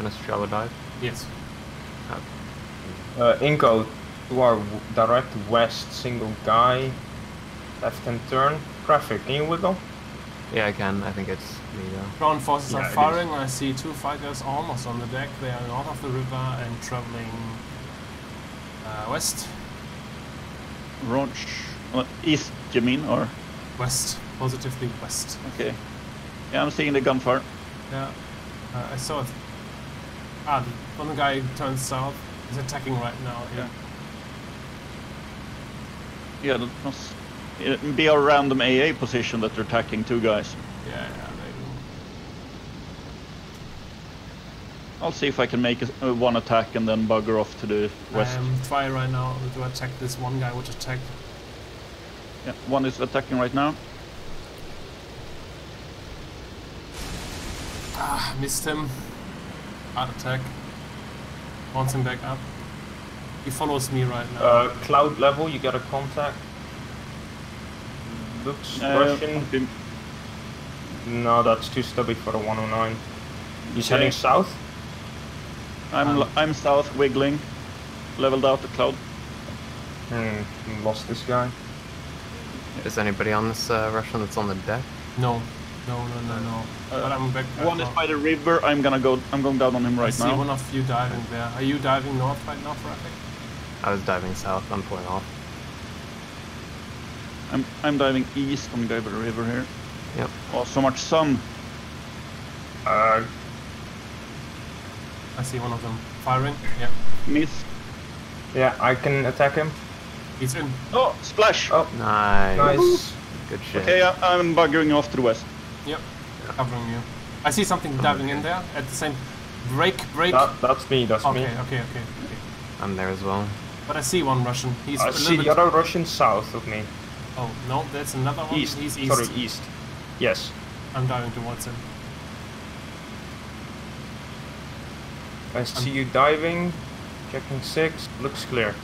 and a shallow dive. Yes. Uh, Inco, to our direct west, single guy, left hand turn. Traffic, can you wiggle? Yeah, I can. I think it's me though. Ground forces Yeah, are firing. I see two fighters almost on the deck. They are north of the river and traveling uh, west. Roach. Uh, east, you mean? Or West. Positively west. okay. Yeah, I'm seeing the gunfire. Yeah. Uh, I saw it. Ah, the one guy turns south. He's attacking right now. Yeah. Yeah, that must be a random AA position that they're attacking two guys. Yeah, yeah, maybe. I'll see if I can make a, uh, one attack and then bugger off to the west. I'm trying right now to attack this one guy which attacked. Yeah, one is attacking right now. Ah, missed him. Hard attack. Wants him back up. He follows me right now. Uh, cloud level, you got a contact. Looks Uh, Russian. okay. No, that's too stubby for the 109. He's Okay. heading south. I'm Um, l- I'm south wiggling, leveled out the cloud. Hmm, lost this guy. Is anybody on this uh, Russian that's on the deck? no, no, no, no, no. Uh, but I'm back. back One is by the river. I'm gonna go. I'm going down on him I right see now. See one of you diving there. Are you diving north right now, Traffic? I was diving south. I'm pulling off. I'm I'm diving east on the river here. Yep. Oh, so much sun. Uh, I see one of them firing. Yeah, Miss. yeah, I can attack him. he's in. Oh, splash. Oh, Nice. nice. Good shit. Okay, I, I'm buggering off to the west. Yep, covering you. I see something diving in there at the same. Break, break. That, that's me, that's okay, me. okay, okay, okay. I'm there as well. But I see one Russian. He's I a see the other Russian south of me. Oh no, that's another one. East. He's east. Sorry, east. Yes. I'm diving towards him. I see you diving. Checking six. Looks clear.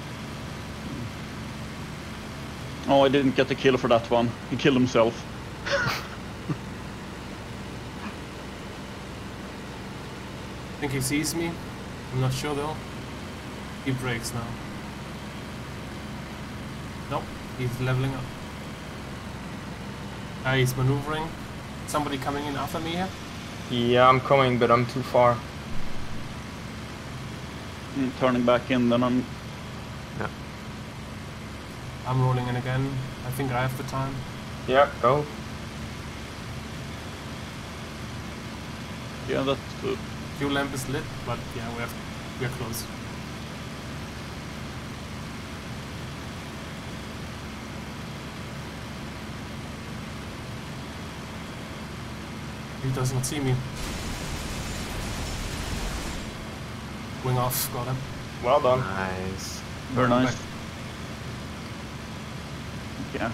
Oh, I didn't get the kill for that one. He killed himself. think he sees me. I'm not sure though. He breaks now. Nope, he's leveling up. Uh, he's maneuvering. Somebody coming in after me here? Yeah, I'm coming, but I'm too far. Mm, turning back in, then I'm. Yeah. I'm rolling in again. I think I have the time. Yeah, go. Yeah, that's good. Fuel lamp is lit, but yeah, we have we're close. He doesn't see me. Wing off, got him. Well done. Nice. Very Back. nice. Yeah.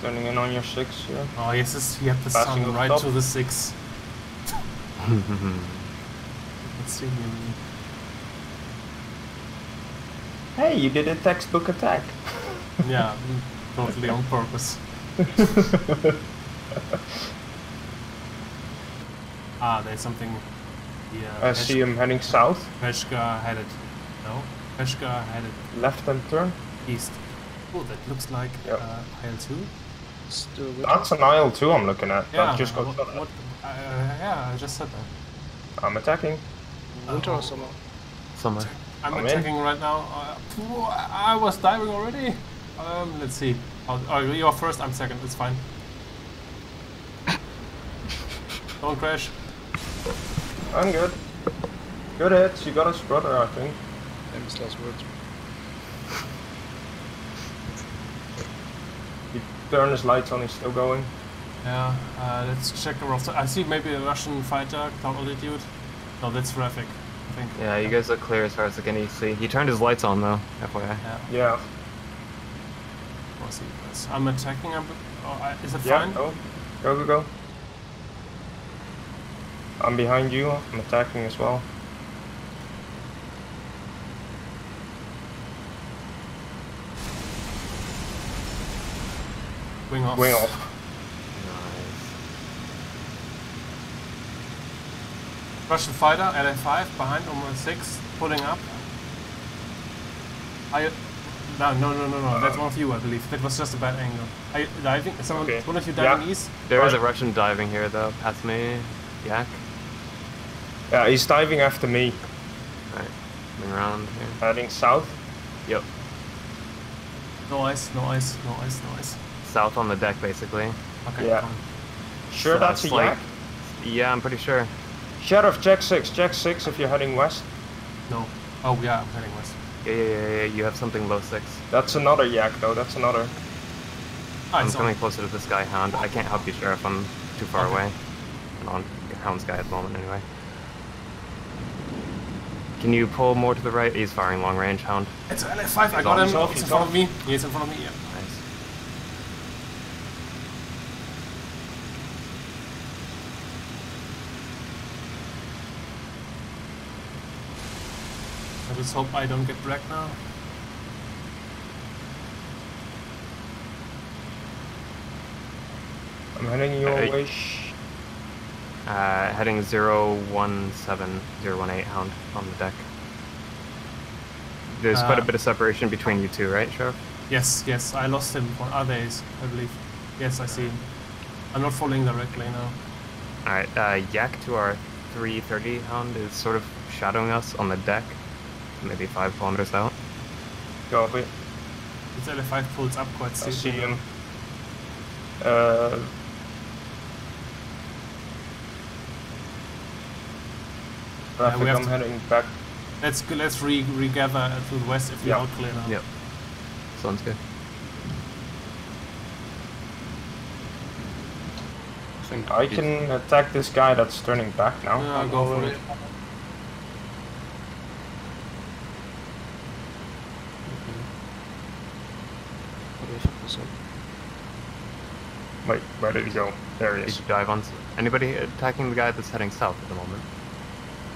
Turning in on your six here. Oh, yes, this, he had the Passing sun right top. to the six. Let's see him. Hey, you did a textbook attack. Yeah, totally on purpose. ah, there's something. Yeah, I see him heading south. Peshka headed. No? Peshka headed Left hand turn. east. Oh, that looks like Yep. uh, IL2. Still That's an IL2 I'm looking at. Yeah, That just got what, what, uh, yeah, I just said that. I'm attacking. winter Oh. or summer? Somewhere. I'm I'm in. attacking right now. Uh, I was diving already. Um, let's see. Oh, oh, you're first. I'm second. It's fine. Don't crash. I'm good. Good hits. You got a brother, I think. Famous last words. He turned his lights on. He's still going. Yeah. Uh, let's check the roster. I see maybe a Russian fighter cloud altitude. No, that's Rafik. I think. Yeah, you guys look clear as far as I can see. He turned his lights on though, FYI. Yeah. Yeah. We'll see. Yes. I'm attacking. I'm, oh, I, is it Yeah. fine? Go. Go. Go. Go. I'm behind you. I'm attacking as well. Wing off. Wing off. Russian fighter, LA5, behind Omer 6, pulling up. I... No, no, no, no, no, that's one of you, I believe. That was just a bad angle. Are you diving? Someone, Okay. one of you diving Yeah. east? There is a Russian diving here though, past me. Yak. Yeah, he's diving after me, Alright, coming around here. heading south. Yep. No ice, no ice, no ice, no ice. South on the deck basically. Okay, Yeah. Sure, So that's a it's like- yak. Yeah, I'm pretty sure. Sheriff, check 6, check 6 if you're heading west. No. Oh, yeah, I'm heading west. Yeah, yeah, yeah, yeah, you have something low six. That's another yak though, that's another. Ah, I'm it's on. coming closer to this guy, Hound. I can't help you, Sheriff. I'm too far Okay. away. I'm on Hound's guy at the moment, anyway. Can you pull more to the right? He's firing long range, Hound. It's an LA5, I got him. he's in front of me. He's in front of me, yeah. Nice. I just hope I don't get wrecked now. I'm heading your Hey. way. Uh, heading 017, 018 Hound on the deck. There's quite a Uh, bit of separation between you two, right, Sheriff? Yes, yes, I lost him for others, I believe. Yes, I see him. I'm not following directly now. Alright, uh, Yak to our 330 Hound is sort of shadowing us on the deck. Maybe five kilometers out. Copy. This LA5 pulls up quite I steep. see him. Uh, traffic, have I'm to- heading back. Let's go, let's re regather to the west if we're Yeah. out clear now. Yep. Sounds good. I think I can attack this guy that's turning back now. Yeah, go for it. How do I fuck this up? Wait, where did he go? There he Did is. you dive on? Anybody attacking the guy that's heading south at the moment?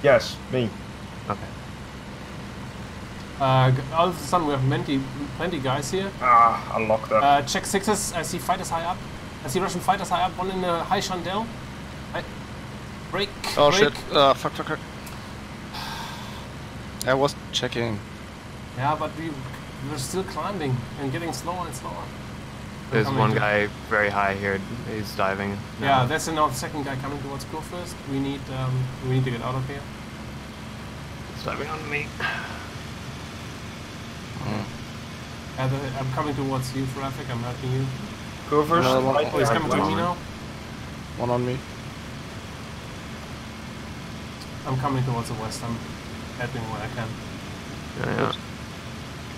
Yes, me. Okay. Uh, all of a sudden we have plenty, plenty guys here. Ah, unlocked up. Uh, check sixes. I see fighters high up. I see Russian fighters high up. One in the high chandelle. I break. Oh break. shit! Ah, fuck, fuck, fuck. I was checking. Yeah, but we we're still climbing and getting slower and slower. There's one guy very high here. He's diving. Yeah, now. there's another second guy coming towards Go first. We need um, we need to get out of here. He's diving on me. Uh, the, I'm coming towards you, traffic. I'm helping you. Go first. Another one. right Oh, he's coming to you. me now. One on me. I'm coming towards the west. I'm helping where I can. Yeah, yeah.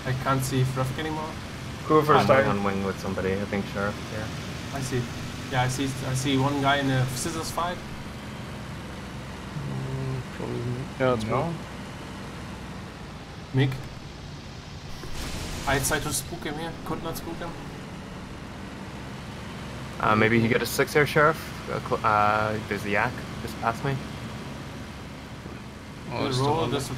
I can't see traffic anymore. Go I'm first. going on wing with somebody. I think Sheriff. Yeah. I see. Yeah, I see. I see one guy in a scissors fight. Mm, probably me. Yeah, it's no. me. Mick. I tried to spook him here. Could not spook him. Uh, maybe you get a six here, Sheriff. Uh, uh, there's the yak just past me. Oh, Good it's still roll. on. This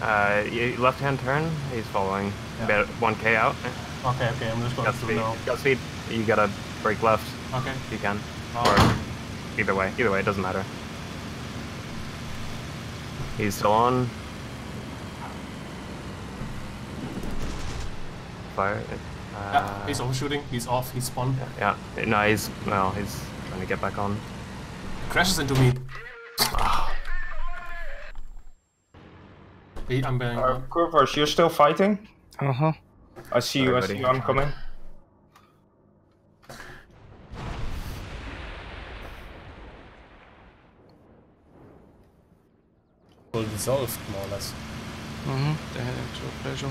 Uh, left-hand turn. He's following. Yeah. About 1k out. Okay, okay. I'm just going Got through speed. now. Got speed. You gotta brake left Okay. if you can. Oh. Or either way. Either way, it doesn't matter. He's still on. Fire. Uh, Yeah, he's overshooting. He's off. He's spawned. Yeah. No, he's well. He's trying to get back on. Crashes into me. I'm bailing Uh, out. You're still fighting? Uh huh. I see you. I see you. I'm coming. Well dissolved, more or less. Mhm. They're heading to a pleasure.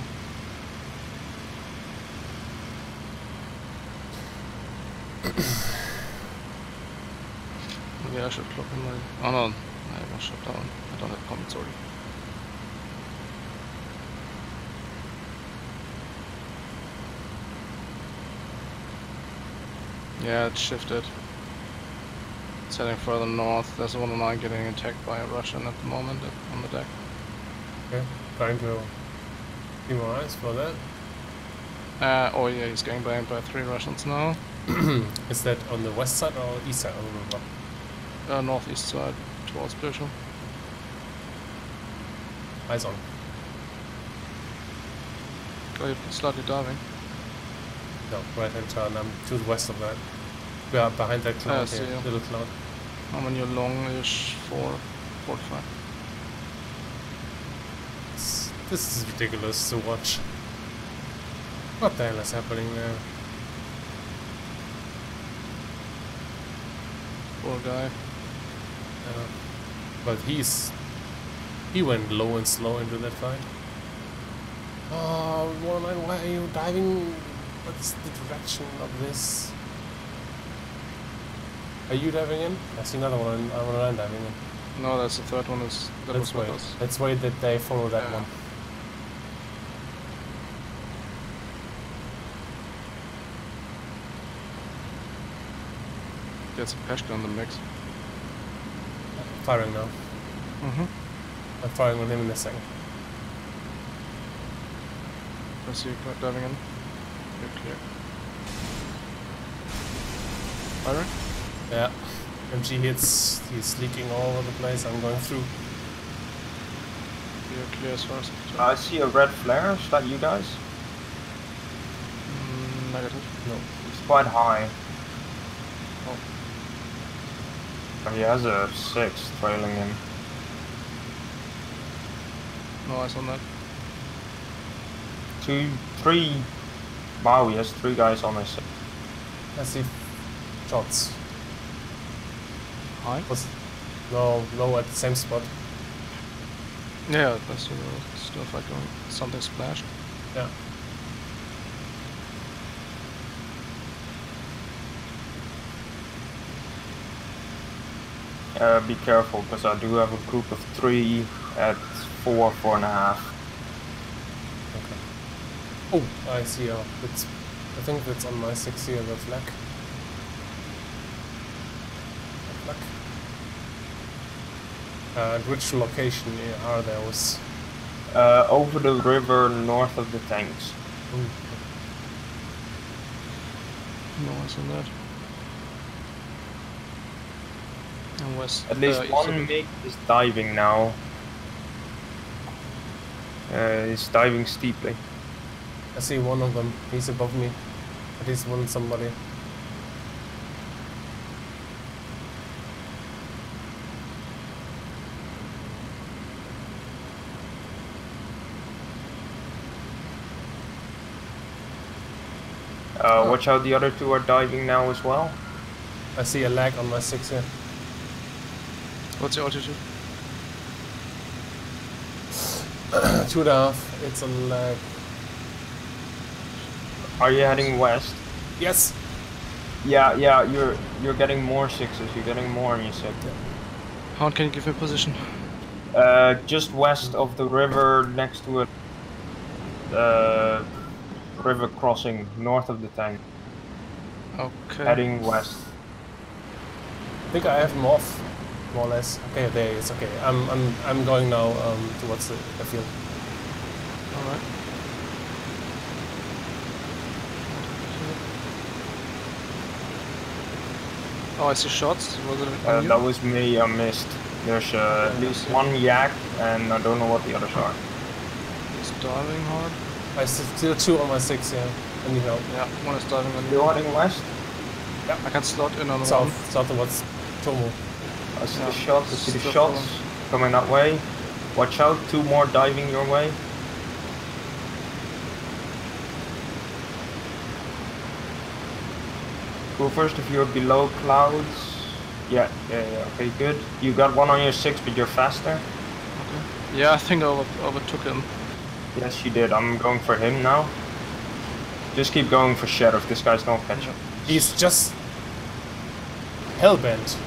Maybe I should clock in my. Oh no, I was shut down. I don't have comments already. Yeah, it's shifted. It's heading further north. There's one of mine getting attacked by a Russian at the moment on the deck. Okay. Trying to keep my eyes for that. Uh, oh yeah, he's getting blamed by three Russians now. Is that on the west side or east side of the river? uh, northeast side towards Bishop. Eyes on. You're slightly diving. No, right hand turn. I'm to the west of that. We are behind that cloud see here. Little cloud. I'm on your longish 4, 45. It's, this is ridiculous to watch. What the hell is happening there? Poor guy. Uh, but he's he went low and slow into that fight. Oh, Warman, why are you diving? What's the direction of this? Are you diving in? I see another one. I'm I'm diving in. No, that's the third one. Is that Let's was wait. us. Let's wait that they follow that Yeah. one. Get some Peshka in the mix. Firing now. Mm-hmm. I'm firing with him in a second. I see you diving in. You're clear. Firing? Yeah. MG hits. He's leaking all over the place. I'm going through. You're clear as far as I see a red flare. Is that you guys? mm, negative. No. It's quite high. Oh. He has a six trailing him. No eyes on that. Two, three. Wow, he has three guys on his. I see shots. High? Was no, no, at the same spot. Yeah, that's uh, stuff like going something splashed. Yeah. Uh, be careful, because I do have a group of three at four, four and a half. Okay. Oh, I see. Uh, it's. I think that's on my six here. The flag. The flag. Uh, at which location are those? Uh, over the river north of the tanks. Ooh, No eyes on that. And west. At least uh, one of- MiG is diving now. Uh, he's diving steeply. I see one of them. He's above me. At least one somebody. Uh, Oh. Watch out, the other two are diving now as well. I see a LaGG on my six here. What's your altitude? Two and a half. It's a LaGG. Are you heading west? Yes. Yeah, yeah, you're you're getting more sixes. You're getting more on your six. Hound, can you give me a position? Uh, just west of the river, next to it. Uh, river crossing north of the tank, Okay. heading west. I think I have him off, more or less. Okay, there it is. Okay, I'm I'm I'm going now um, towards the, the field. Alright. Oh, I see shots. Was it Uh, that was me. I missed. There's uh, at least one yak, and I don't know what the others are. He's diving hard. I s- still two on my six yeah. I need help. Yeah, one is diving on You're you. heading west. Yeah, I can slot in on South, one. south towards Tomo. I see Yeah, the shots. I see the shots following. coming that way. Watch out! Two more diving your way. Go first if you're below clouds. Yeah, yeah, yeah. Okay, good. You got one on your six, but you're faster. Okay. Yeah, I think I over overtook him. Yes, you did. I'm going for him now. Just keep going for Sheriff. This guy's no catch up. He's just hellbent.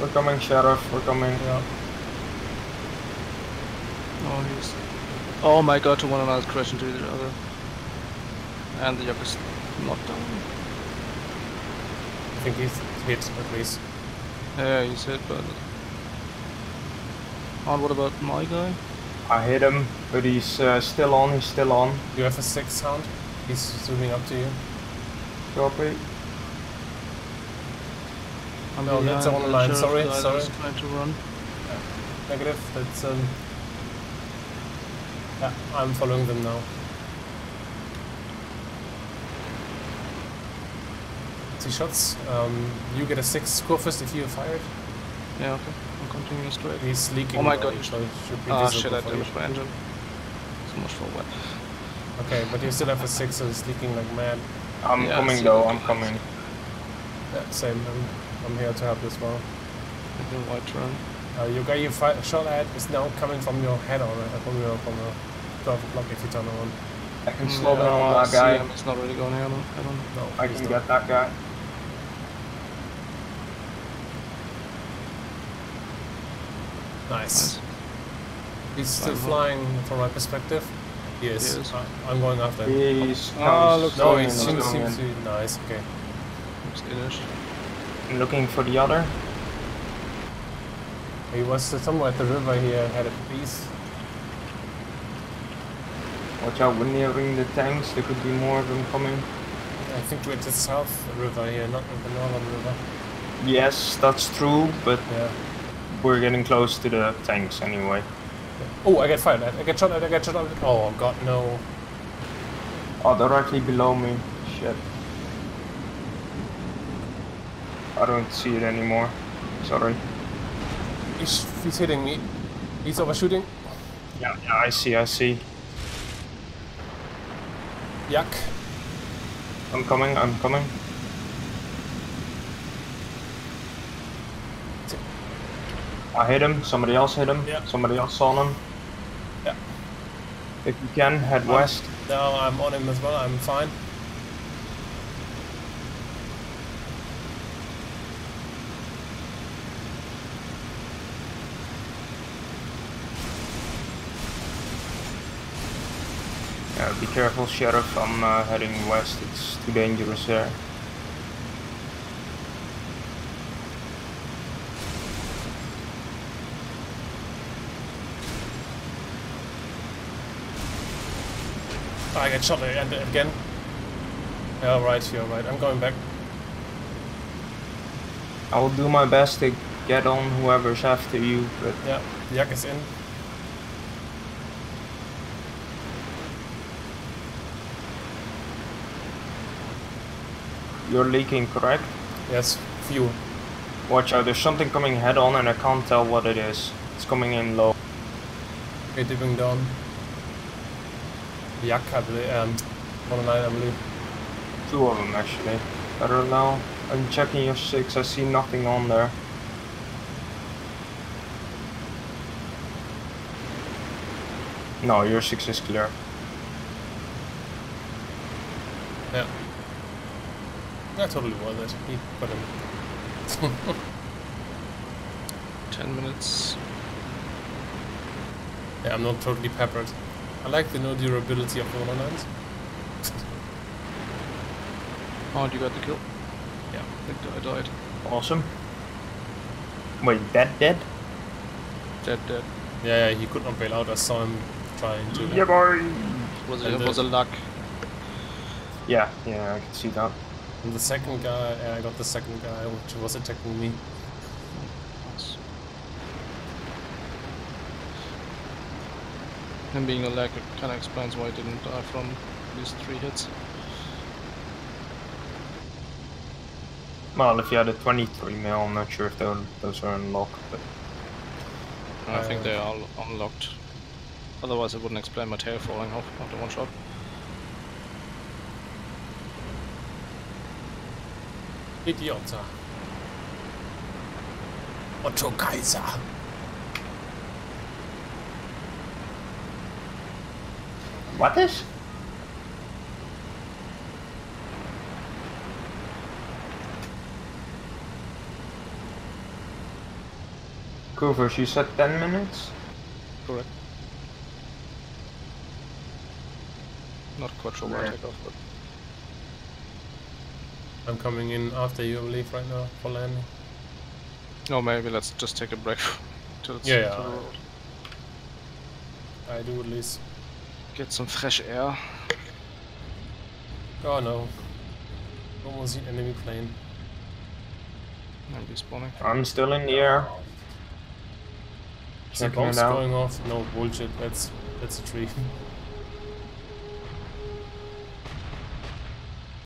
We're coming, Sheriff. We're coming. Yeah. Oh, he's. Oh my god, to one another crash into the other. And the Yak is not down. I think he's hit at least. Yeah, he's hit, but. And what about my guy? I hit him, but he's uh, still on. He's still on. You have a six sound. He's zooming up to you. Copy. I'm No, that's behind on the line, sheriff sorry, guy sorry. that's trying to run. Negative. That's um. Yeah, I'm following them now. Two shots. Um, you get a six. score first if you fired. Yeah, okay. I'm continuing. He's leaking. Oh my God. So it should be Ah, visible shit, I damaged my engine. So much for wet. Okay, but you still have a six, so it's leaking like mad. I'm Yeah, coming though. I'm coming. Yeah, same. I'm, I'm here to help as well. Like a white turn. Uh, your guy you fi- shot at is now coming from your head on, uh, from your from the 12 o'clock if you turn around. I can Mm, slow yeah, down I that guy. him. It's not really going here, no. I don't No, I can get that guy. Nice. Nice. He's still Fine, flying from my perspective. He is. He is. I, I'm going after him. He's no, Ah, he's looks No, going he seems, seems to be nice. Okay. Looks iddish. I'm looking for the other. He was somewhere at the river here, had a piece. Watch out, we're nearing the tanks. There could be more of them coming. I think we're at the south river here, not at the northern river. Yes, that's true, but Yeah. We're getting close to the tanks anyway. Oh, I get fired at. I get shot at. I get shot at. Oh god, no. Oh, directly below me. Shit. I don't see it anymore. Sorry. He's, he's hitting me. He's overshooting. Yeah, yeah, I see, I see. Yuck. I'm coming, I'm coming. I hit him, somebody else hit him, Yeah. somebody else saw him. Yeah. If you can, head Um, west. No, I'm on him as well. I'm fine. Yeah, be careful, Sheriff. I'm uh, heading west. It's too dangerous there. I get shot at again. Yeah, right. You're right. I'm going back. I will do my best to get on whoever's after you, but Yeah. Yak is in. you're leaking, correct? Yes. Few. Watch out, there's something coming head on and I can't tell what it is. It's coming in low. Okay, dipping down. Yak, I believe. Um, 109, I believe. Two of them actually. Better now. I'm checking your six, I see nothing on there. No, your six is clear. Yeah. Yeah, totally worth it. He put him. 10 minutes. Yeah, I'm not totally peppered. I like the no durability of the 109s. Oh, you got the kill? Yeah. I think I died. Awesome. Wait, dead dead? Dead, dead. Yeah, yeah, he could not bail out. I saw him trying to. Yeah boy! Was And it, was a luck. Yeah, yeah, I can see that. And the second guy, yeah, I got the second guy which was attacking me. Nice. Him being a LaGG kind of explains why I didn't die from these three hits. Well, if you had a 23 mil, I'm not sure if those, those are unlocked, but I think Uh, they are unlocked. Otherwise, it wouldn't explain my tail falling off after one shot. Idiota. Otto Kaiser. What is? Coovers, you said 10 minutes? Correct. Not quite sure where I Right. take off, but I'm coming in after you, I believe, right now for landing. no, maybe let's just take a break to, Yeah, yeah, to the I- road. I do at least. Get some fresh air. Oh no. Almost the enemy plane. And despawning. I'm still in the air. See Checking bombs going off. No bullshit. That's that's a tree.